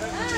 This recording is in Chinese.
何